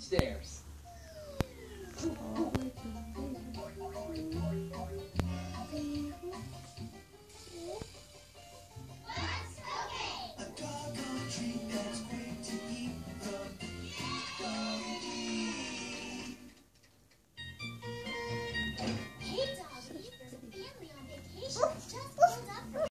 Stairs.